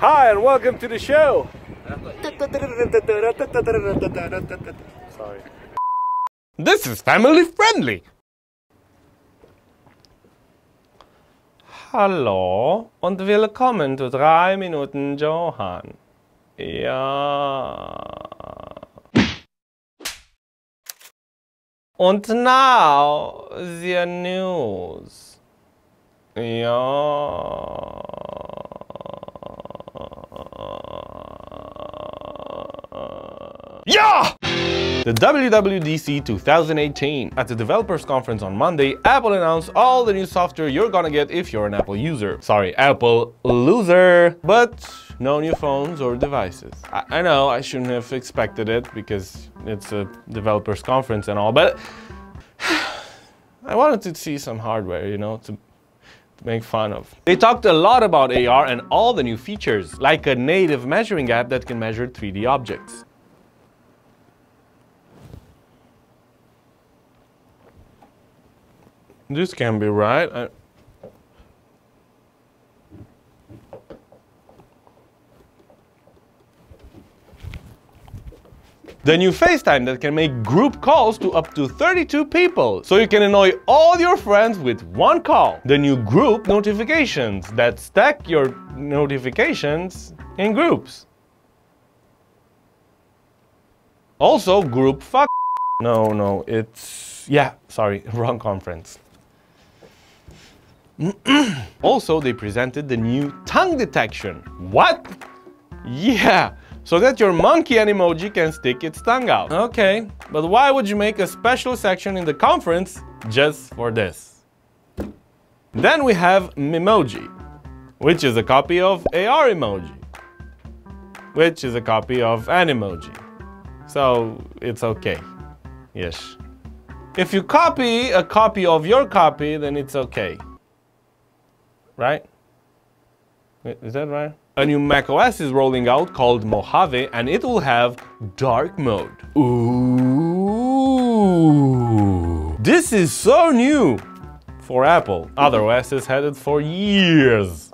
Hi, and welcome to the show. Sorry. This is family friendly. Hallo und willkommen zu 3 Minuten Johann. Ja. Und now the news. Ja. Ja! The WWDC 2018. At the developers conference on Monday, Apple announced all the new software you're gonna get if you're an Apple user. Sorry, Apple loser. But no new phones or devices. I, I know I shouldn't have expected it because it's a developers conference and all, but I wanted to see some hardware, you know, to make fun of. They talked a lot about AR and all the new features, like a native measuring app that can measure 3D objects. This can't be right. I The new FaceTime that can make group calls to up to 32 people, so you can annoy all your friends with one call. The new group notifications that stack your notifications in groups. Also, group fuck. No, no, it's. Yeah, sorry, wrong conference. also, they presented the new tongue detection. What? Yeah, so that your monkey emoji can stick its tongue out. Okay, but why would you make a special section in the conference just for this? Then we have Memoji, which is a copy of AR emoji, which is a copy of Animoji. So it's okay. Yes. If you copy a copy of your copy, then it's okay. Right? Is that right? A new macOS is rolling out called Mojave and it will have dark mode. Ooh. This is so new for Apple. Other OSs had it for years.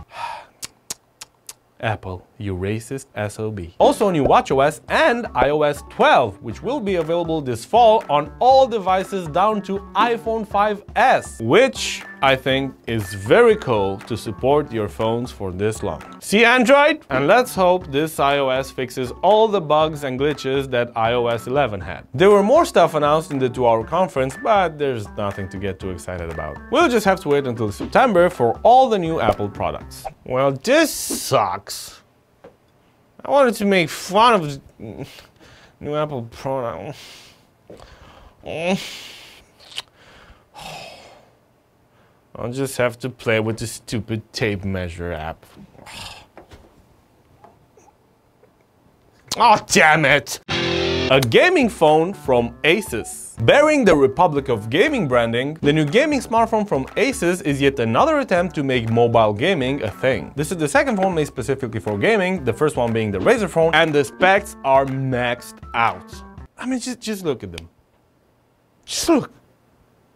Apple, you racist SOB. Also new watchOS and iOS 12, which will be available this fall on all devices down to iPhone 5S, which I think is very cool to support your phones for this long. See Android? And let's hope this iOS fixes all the bugs and glitches that iOS 11 had. There were more stuff announced in the two-hour conference, but there's nothing to get too excited about. We'll just have to wait until September for all the new Apple products. Well, this sucks. I wanted to make fun of the new Apple product. I'll just have to play with the stupid tape measure app. Oh, damn it! A gaming phone from Asus. Bearing the Republic of Gaming branding, the new gaming smartphone from Asus is yet another attempt to make mobile gaming a thing. This is the second phone made specifically for gaming, the first one being the Razer phone, and the specs are maxed out. I mean, just, just look at them. Just look.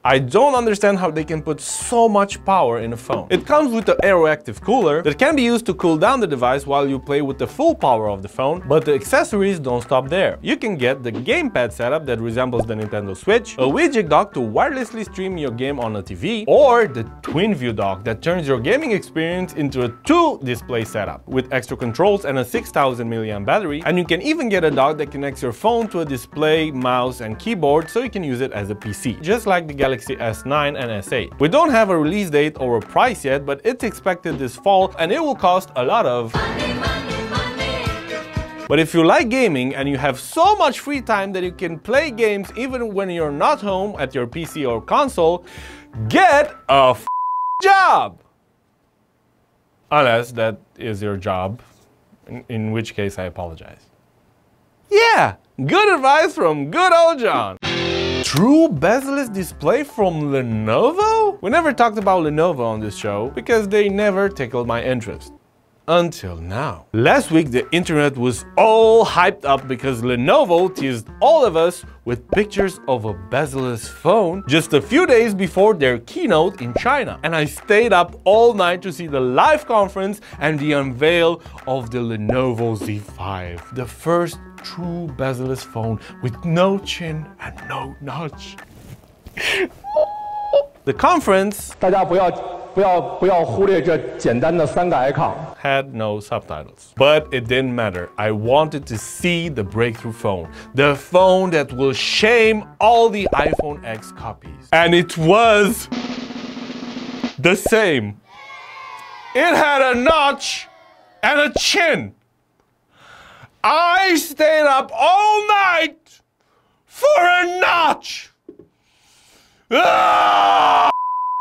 I don't understand how they can put so much power in a phone. It comes with the Aeroactive cooler that can be used to cool down the device while you play with the full power of the phone, but the accessories don't stop there. You can get the gamepad setup that resembles the Nintendo Switch, a WiGig dock to wirelessly stream your game on a TV, or the TwinView dock that turns your gaming experience into a two display setup with extra controls and a 6000 mAh battery, and you can even get a dock that connects your phone to a display, mouse and keyboard so you can use it as a PC, just like the Galaxy S9 and S8. We don't have a release date or a price yet, but it's expected this fall and it will cost a lot of money, money, money. But if you like gaming and you have so much free time that you can play games even when you're not home at your PC or console, get a job! Unless that is your job, in, in which case I apologize. Yeah, good advice from good old John. True bezel-less display from Lenovo? We never talked about Lenovo on this show because they never tickled my interest. until now. Last week, the internet was all hyped up because Lenovo teased all of us with pictures of a bezel-less phone just a few days before their keynote in China. And I stayed up all night to see the live conference and the unveil of the Lenovo Z5, the first true bezel-less phone with no chin and no notch. the conference 大家不要不要不要忽略这简单的三个 icon。 had no subtitles. But it didn't matter. I wanted to see the breakthrough phone. The phone that will shame all the iPhone X copies. And it was the same. It had a notch and a chin. I stayed up all night for a notch. Ah!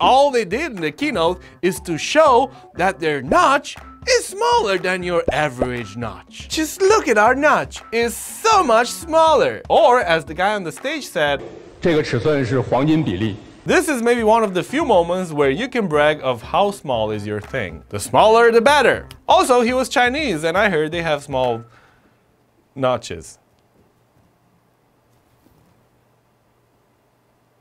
All they did in the keynote is to show that their notch is smaller than your average notch. Just look at our notch. It's so much smaller. Or as the guy on the stage said, 这个尺寸是黄金比例。 this is maybe one of the few moments where you can brag of how small is your thing. The smaller, the better. Also, he was Chinese, and I heard they have small notches.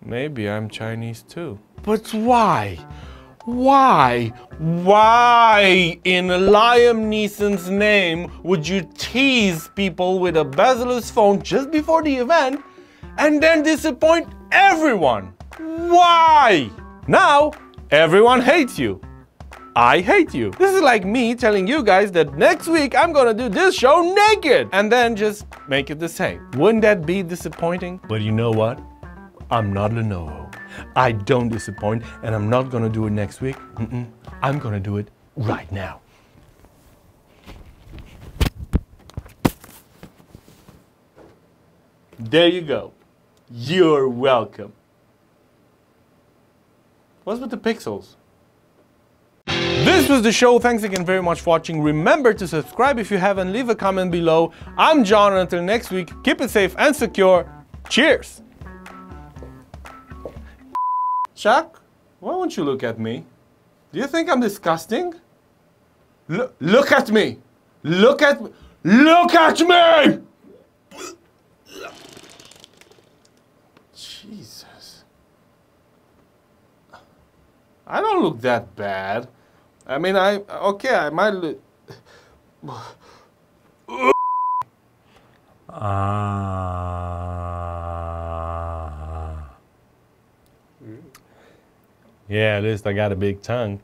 Maybe I'm Chinese too. But why? Why? Why in Liam Neeson's name would you tease people with a bezel-less phone just before the event and then disappoint everyone? Why? Now, everyone hates you. I hate you. This is like me telling you guys that next week I'm gonna do this show naked and then just make it the same. Wouldn't that be disappointing? But you know what? I'm not Lenovo. I don't disappoint and I'm not gonna do it next week. Mm-mm. I'm gonna do it right now. There you go. You're welcome. What's with the pixels? This was the show. Thanks again very much for watching. Remember to subscribe if you haven't. Leave a comment below. I'm John. Until next week, keep it safe and secure. Cheers. Chuck, why won't you look at me? Do you think I'm disgusting? Look, look at me. Look at me. Look at me! Jesus. I don't look that bad. I mean, I okay, I might. Ah. Yeah, at least I got a big tongue.